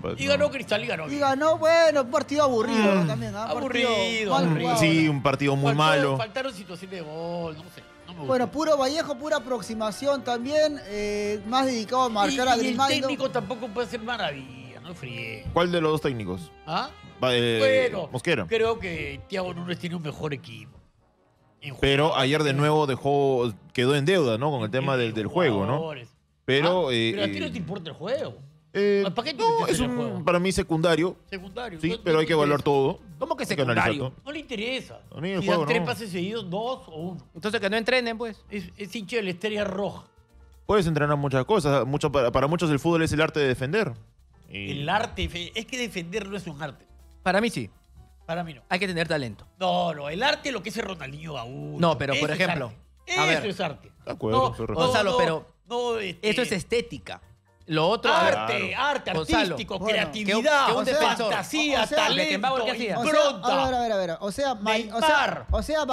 Pues, no. Y ganó Cristal y ganó. Y ganó, bueno, un partido aburrido mm. también. ¿ah? Aburrido, aburrido. Sí, un partido muy malo. Faltaron situaciones de gol, no sé. Bueno, puro Vallejo, pura aproximación también. Eh, más dedicado a marcar a y, el técnico tampoco puede ser maravilla, no fríe. ¿Cuál de los dos técnicos? ¿Ah? Eh, bueno, Mosquera. creo que Tiago Núñez tiene un mejor equipo. Pero ayer de nuevo dejó, quedó en deuda, ¿no? Con el tema del, del juego, ¿no? Pero, ah, pero a ti eh, no te importa el juego. Eh, ¿Para qué no, es un, para mí secundario. Secundario. Sí, pero hay que evaluar todo. ¿Cómo que secundario? Que no le interesa. A mí el si juego, tres pases seguidos, dos o uno. Entonces que no entrenen, pues. Es, es hincha de la estrella roja. Puedes entrenar muchas cosas. Para, muchos el fútbol es el arte de defender. Y... El arte, es que defender no es un arte. Para mí sí. Para mí no. Hay que tener talento. No, no, el arte es lo que es el Ronaldinho aún No, pero por ejemplo. Eso es arte. De acuerdo, no, Gonzalo, pero no, este... es estética. Lo otro. Arte, arte, artístico, creatividad, un- fantasía, talento, Beckenbauer, a ver, a ver, a ver. O sea, o sea,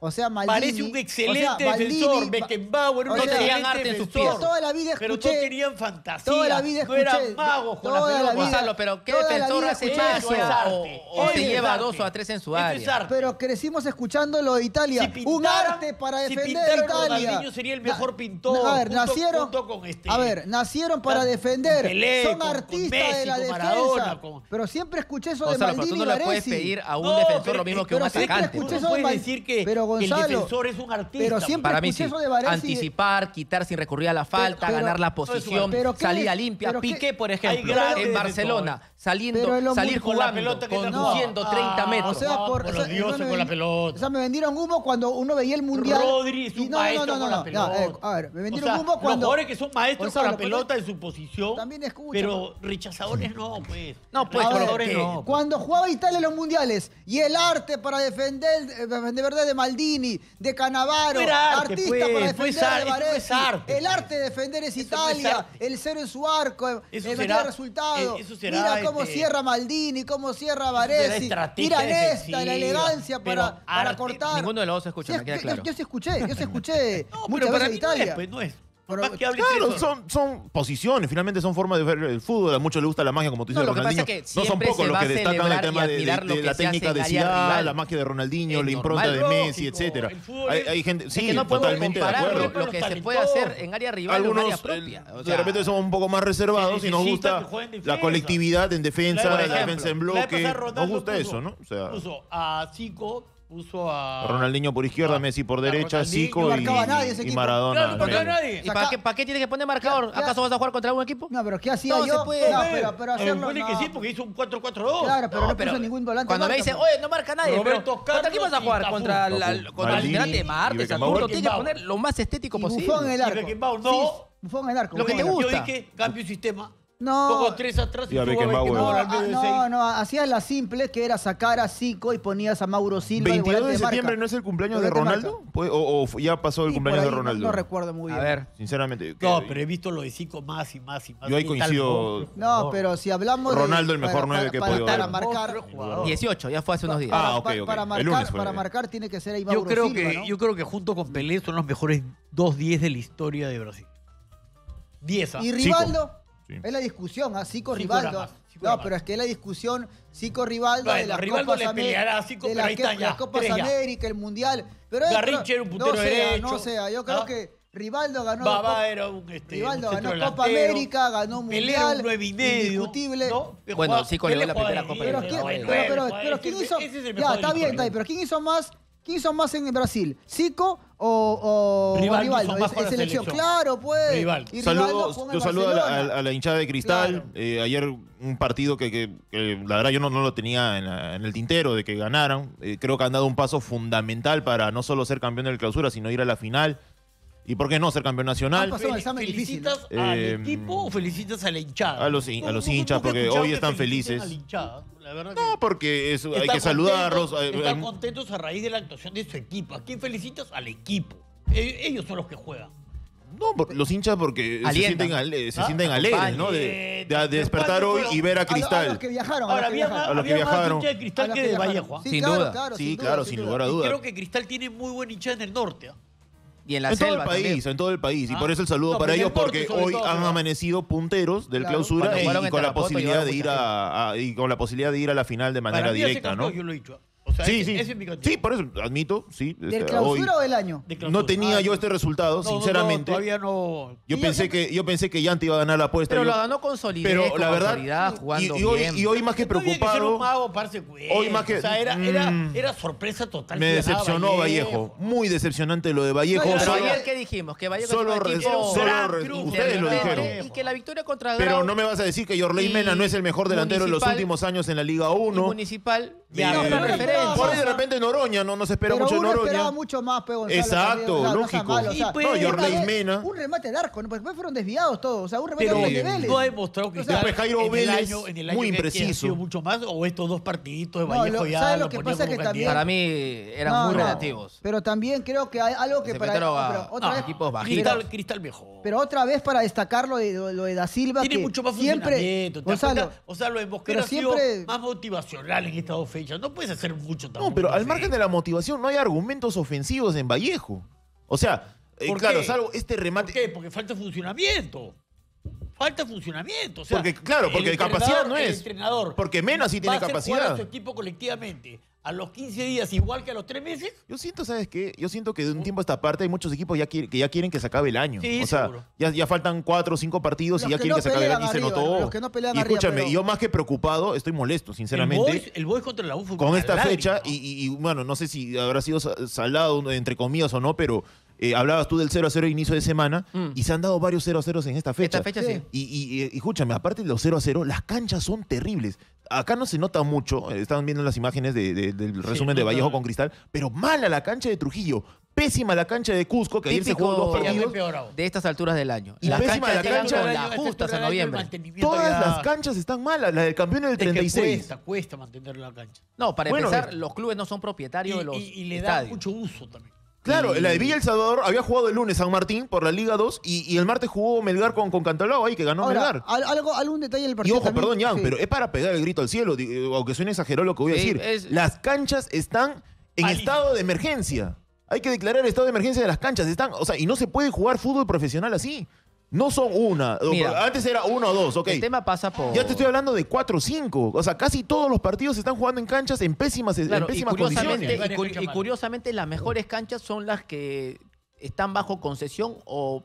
o sea, Maldini... Parece un excelente o sea, Maldini, defensor, Beckenbauer, no tenían arte en sus pies. Toda la vida escuché, pero todos querían fantasía. Toda la vida escuché, no eran magos con toda la vida, Gonzalo, pero ¿qué defensor hace eso? Es arte, o, se lleva arte. dos o a tres en su este área. Es arte. Pero crecimos escuchando lo de Italia. Si pintaran, un arte para defender si Italia. Ronaldinho sería el mejor pintor. A ver, junto, nacieron, junto con este, a ver, nacieron para defender. Pelé, Son artistas de la defensa. Maradona, con... Pero siempre escuché eso de Maldini y tú no le puedes pedir a un defensor lo mismo que un atacante. Pero escuché eso de Maldini. El defensor es un artista. Siempre para mí sí. de Varese Anticipar, quitar sin recurrir a la falta, ganar la posición, pero, pero, salir limpia. Piqué, por ejemplo, en Barcelona saliendo, salir jugando, la pelota que 30 ah, metros. O sea, ah, por, o sea, los dioses con la pelota. O sea, me vendieron humo cuando uno veía el mundial. Rodri es un y no, maestro no, con la pelota. Eh, a ver, me vendieron o sea, humo cuando. Los jugadores que son maestros con la pelota en su posición. También escucho. Pero rechazadores no, pues. No, pues, no. Pues. Cuando jugaba Italia en los mundiales y el arte para defender, de verdad, de Maldini, de Canavaro, arte, artista pues, para defender ar, de Varese, arte, El pues. arte de defender es Italia, el cero en su arco, el resultado. Eh, eso será cómo cierra Maldini, cómo cierra Varese. Mira esta, la elegancia para, para cortar. Ninguno de los dos escucha, sí, me queda yo, claro. Yo, yo, sí escuché, yo sí escuché. no, muchas pero para veces mí no Italia. Es, pues, no es Claro, son, son posiciones, finalmente son formas de ver el fútbol. A muchos les gusta la magia, como tú dices, no, lo que pasa es que no son pocos los que destacan el tema de, la técnica de Zidane, la magia de Ronaldinho, la impronta de Messi, etcétera. Hay, gente, sí, totalmente de acuerdo. Lo que se puede hacer en área rival Algunos, en área propia. De repente somos un poco más reservados y nos gusta la colectividad en defensa, la defensa en bloque. Nos gusta eso, ¿no? Puso a Zico puso a. Ronaldinho por izquierda, a, Messi por derecha, Zico y, no y, y, Maradona. No, no marcaba nadie. ¿Y para qué, para qué tienes que poner marcador? Ya, ¿Acaso vas a jugar contra algún equipo? No, pero ¿qué hacía no, yo? Se puede. No, pero, pero hacerlo. Eh, que sí, porque hizo un 4-4-2. Claro, pero no, pero puso ningún volante. Cuando me dicen, oye, no marca nadie. Roberto pero, ¿Contra quién vas a jugar? Contra, la, contra el general de Marte, Saturno. Tienes que poner lo más estético posible. Bufón en el arco. Bufón en el arco. Lo que te gusta. Yo dije, cambio sistema. No. Tres atrás y Iba Beckenbauer. No, Beckenbauer. no, no, hacías la simple que era sacar a Zico y ponías a Mauro Silva. ¿22 de, de septiembre marca. no es el cumpleaños de Ronaldo? Pues, o, o, ya pasó el sí, cumpleaños de Ronaldo? No, no, recuerdo muy bien. A ver. Sinceramente. No, pero he visto lo de Zico más y más y más. Yo ahí coincido. No, pero si hablamos de. Ronaldo el mejor 9 que podía Para marcar. 18, ya fue hace unos días. Ah, ok, ok. Para marcar, para marcar tiene que ser ahí Mauro yo creo Silva. Yo creo que junto con Pelé son los mejores dos 10 de la historia de Brasil. 10. ¿Y Rivaldo? Es la discusión, ¿ah? a Zico Rivaldo. No, pero es que es la discusión Zico Rivaldo bueno, de las Rivaldo Copas América. de las, que, las Copas América, el Mundial. Pero Garrinche era un putero no derecho. No sea, yo creo que Rivaldo ganó. Copa América, ganó un Mundial. Un indiscutible. ¿no? Bueno, Zico llegó la primera Copa América. Pero, ¿quién hizo? Está bien, está bien. Pero más? ¿Quién hizo en Brasil? ¿Zico o, Rivaldo, Rivaldo es, selección. Claro, pues. Rivaldo. Yo saludo a la, hinchada de Cristal. Eh, ayer un partido que, la verdad yo no, lo tenía en, el tintero de que ganaran. Eh, creo que han dado un paso fundamental para no solo ser campeón del clausura, sino ir a la final. ¿Y por qué no ser campeón nacional? ¿Felicitas al em, equipo o felicitas a la hinchada? A los, hinchas, porque hoy están felices. A la no, porque eso, hay que saludarlos. Están contentos a raíz de la actuación de su equipo. ¿A quién felicitas? Al equipo. Eh, ellos son los que juegan. No, los hinchas porque se sienten, ale- se ¿Ah? sienten alegres, ¿no? De, eh, de- de despertar hoy y ver a A, a Cristal. los que viajaron. Ahora, a los que viajaron. A los que viajaron. hincha de A Cristal los que que de. Vallejo. Sí, Sin claro, duda. claro, sí, claro, sin lugar a Y dudas. creo que Cristal tiene muy buen hincha en el norte. ¿ah? Y en la En todo el país, también. en todo el país. Y Ah. por eso el saludo No, para ellos, el norte porque hoy todo, han amanecido punteros del Claro. Clausura y, con la posibilidad de ir a, y con la posibilidad de ir a la final de manera directa, ¿no? Yo lo he dicho. ¿ah? Sea, Sí, sí. es. Sí, por eso admito, sí. ¿Del este, clausura hoy o del año? De no tenía Ah, yo este resultado, no, no, sinceramente. todavía no. Yo pensé que yo pensé que Yanti iba a ganar la apuesta. Pero yo- lo ganó con solidez, pero con la verdad y, jugando y hoy, bien. y hoy más que que preocupado mago, parce, güey. Hoy más que- O sea, era, era, Mm. era sorpresa total. me que decepcionó Vallejo. Muy decepcionante lo de Vallejo. No, Pero solo- ayer, ¿qué dijimos? Que Vallejo solo es un re- equipo solo ustedes lo dijeron. Y que la victoria contra Pero no me vas a decir que Yorley y Mena no es el mejor delantero de los últimos años en la Liga y 1. Municipal Ya, pero no referencia. Por ahí de repente Noroña, no, no se espera Pero mucho de uno esperaba Noroña. mucho más, pe, Gonzalo, Exacto, también, o sea, no lógico. sea malo, o sea, Y, pues, No, esta Yorley vez, Mena. Un remate de arco, ¿no? porque después fueron desviados todos. O sea, un remate Pero de arco de Vélez. no ha demostrado que O sea, Después Jairo en el Vélez, año, en el año muy que- que ha impreciso. sido mucho más o estos dos partiditos de No, Vallejo lo- ya ¿sabe lo lo que ponía pasa? como Que también- candidato. Para mí eran No, muy no. relativos. Pero también creo que hay algo que Se para. enfrentaron a- pero otra a vez, equipos bajitos. Cristal, Cristal mejor. pero otra vez para destacar lo de, lo de Da Silva. Tiene que mucho más siempre, funcionamiento. ¿te das Gonzalo, cuenta? o sea, lo de Mosquera pero ha sido siempre- más motivacional en estas dos No puedes hacer mucho tampoco. No, pero al en margen de la motivación no hay argumentos ofensivos en Vallejo. O sea, eh, ¿Por claro, qué? salvo este ¿Por remate. qué? Porque falta funcionamiento. Falta funcionamiento. O sea, Porque, claro, porque el capacidad no el es. entrenador Porque Mena sí va tiene capacidad. a su equipo colectivamente a los 15 días igual que a los 3 meses. Yo siento, ¿sabes qué? Yo siento que de un tiempo a esta parte hay muchos equipos ya quiere- que ya quieren que se acabe el año. Sí, o sea, ya, ya faltan cuatro o cinco partidos Los y ya que quieren no que se acabe el año y se arriba, notó. los que no pelean y arriba, escúchame, pero- yo más que preocupado, estoy molesto, sinceramente. El Boys, el contra la U fue con esta fecha, y, y- y, bueno, no sé si habrá sido sa- saldado entre comillas o no, pero eh, hablabas tú del 0 a 0 de inicio de semana Mm. y se han dado varios 0 a 0 en esta fecha. Esta fecha Sí. Y, y- y- y escúchame, aparte de los 0 a 0, las canchas son terribles. Acá no se nota mucho, eh, estaban viendo las imágenes de- de- del resumen de Vallejo no. con Cristal, pero mala la cancha de Trujillo, pésima la cancha de Cusco, que ayer se jugó dos partidos. de estas alturas del año. Y las pésima canchas la cancha. año- este justas en noviembre. mantenimiento Todas ya- las canchas están malas, la del campeón del es que 36. Cuesta, cuesta mantener la cancha. No, para Bueno, empezar, eh, los clubes no son Y, propietarios de los y- y le da estadios. mucho uso también. Claro, Y- la de Villa El Salvador había jugado el lunes San Martín por la Liga 2 y, y el martes jugó Melgar con, con Cantalao ahí, que ganó Ahora, Melgar. al- algo, algún detalle del Y partido. ojo, también, perdón, Jan, sí. pero es para pegar el grito al cielo, eh, aunque suene exagerado lo que voy a Sí, decir. es- Las canchas están en estado de emergencia. Hay que declarar el estado de emergencia de las canchas. Están, o sea, y no se puede jugar fútbol profesional así. No son una. Mira, Antes era uno o dos, ok. El tema pasa por... Ya te estoy hablando de cuatro o cinco. O sea, casi todos los partidos se están jugando en canchas en pésimas, Claro, y pésimas condiciones. Y, cu- curiosamente las mejores canchas son las que están bajo concesión o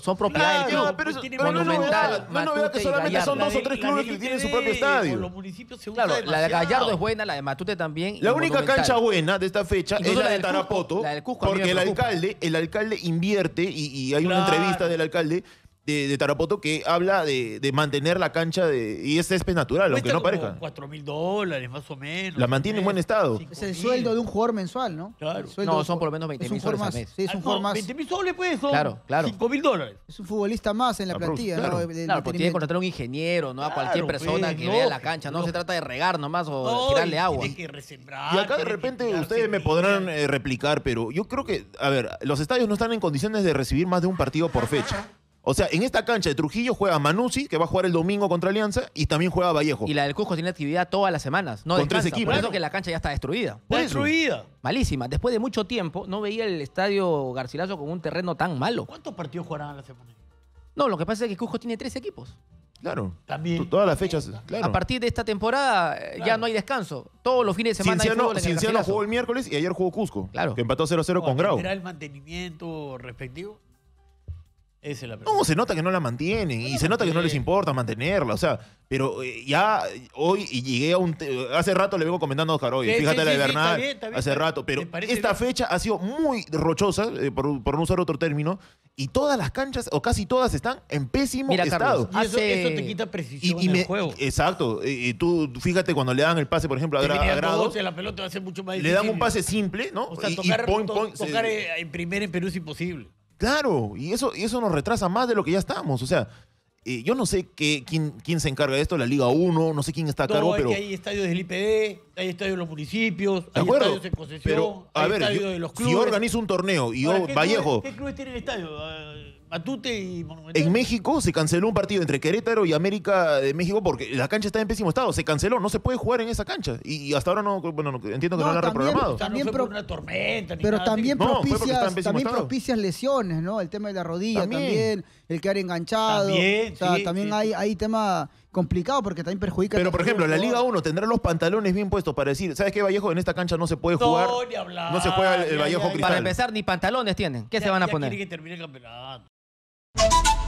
son propiedad del Claro, club. No, pero, no es Monumental, novedad, no novedad que solamente son dos o tres La clubes del que tienen su propio estadio. los municipios se Claro, la de. Gallardo es buena, la de Matute también. La única Monumental. cancha buena de esta fecha es la, la de del Cusco, Tarapoto, la del Cusco porque el alcalde, el alcalde invierte y, y hay una entrevista del alcalde de, de Tarapoto que habla de, de mantener la cancha de, y es césped natural, aunque Cuesta no como parezca. 4 mil dólares, más o menos. La mantiene en buen estado. Es el sueldo de un jugador mensual, ¿no? Claro. No, son por lo menos 20 es un mil soles al más, mes. Sí, es Ah, un no, jugador más. 20 mil soles, pues, son Claro, claro. 5 mil dólares. Es un futbolista más en la plantilla, claro. ¿no? Claro, porque tiene que contratar a un ingeniero, no a cualquier Claro, persona pues, que vea la cancha. No se trata de regar nomás o No, tirarle agua. Tiene que resembrar. Y acá de repente ustedes me podrán eh, replicar, pero yo creo que, a ver, los estadios no están en condiciones de recibir más de un partido por fecha. O sea, en esta cancha de Trujillo juega Manucci, que va a jugar el domingo contra Alianza, y también juega Vallejo. Y la del Cusco tiene actividad todas las semanas. No Con tres equipos. Por eso Claro. que la cancha ya está destruida. Destruida. Malísima. Después de mucho tiempo, no veía el estadio Garcilaso con un terreno tan malo. ¿Cuántos partidos jugarán a la semana? No, lo que pasa es que Cusco tiene tres equipos. Claro. También. Todas las fechas, claro. A partir de esta temporada eh, ya no hay descanso. Todos los fines de semana hay Cienciano, fútbol en el Cienciano jugó el miércoles y ayer jugó Cusco. Claro. Que empató 0-0 con Grau. ¿Tendrá el mantenimiento respectivo? Esa es la pregunta. No, se nota que no la mantienen y se nota que no les importa mantenerla, o sea, pero eh, ya hoy y llegué a un... te- hace rato le vengo comentando a Oscar hoy, Sí, fíjate sí, la de sí, sí, Bernal, está bien, está bien, hace rato, pero Me parece esta bien. fecha ha sido muy rochosa, eh, por, por no usar otro término, y todas las canchas, o casi todas, están en pésimo Mira, estado. Carlos, Y eso, hace- eso te quita precisión Y, y en me- el juego. Exacto, y, y tú fíjate cuando le dan el pase, por ejemplo, a, Gra- viene a dando Grados, bote, la pelota va a ser mucho más le difícil. dan un pase simple, ¿no? O sea, Y- y tocar, point, to- point, se- tocar eh, en primera en Perú es imposible. Claro, y eso, y eso nos retrasa más de lo que ya estamos. O sea, eh, yo no sé qué, quién, quién se encarga de esto, la Liga 1, no sé quién está a cargo, es pero. que hay estadios del IPD, hay estadios de los municipios, De hay acuerdo. estadios en concesión, Pero, a hay ver, estadios yo- de los si clubes. yo organizo un torneo y yo, ¿qué Vallejo, clubes- ¿Qué clubes tienen estadio? Ah, Matute y Monumental. En México se canceló un partido entre Querétaro y América de México porque la cancha está en pésimo estado. Se canceló, no se puede jugar en esa cancha. Y, y hasta ahora no, bueno, no- entiendo que no, No, la han reprogramado. No también fue pro- por una tormenta ni Pero nada, también propicias, pésimo también estado. propicias lesiones, ¿no? El tema de la rodilla también, También. el quedar enganchado. También, o sea, sí, también sí, hay, hay tema complicado porque también perjudica. Pero, por ejemplo, la. Liga 1 tendrá los pantalones bien puestos para decir, ¿sabes qué, Vallejo? En esta cancha no se puede No, jugar. ni hablar, No se juega el, el ya, Vallejo ya, ya. Cristal. Para empezar, ni pantalones tienen. ¿Qué Ya- se van a ya poner? que termine el campeonato. you.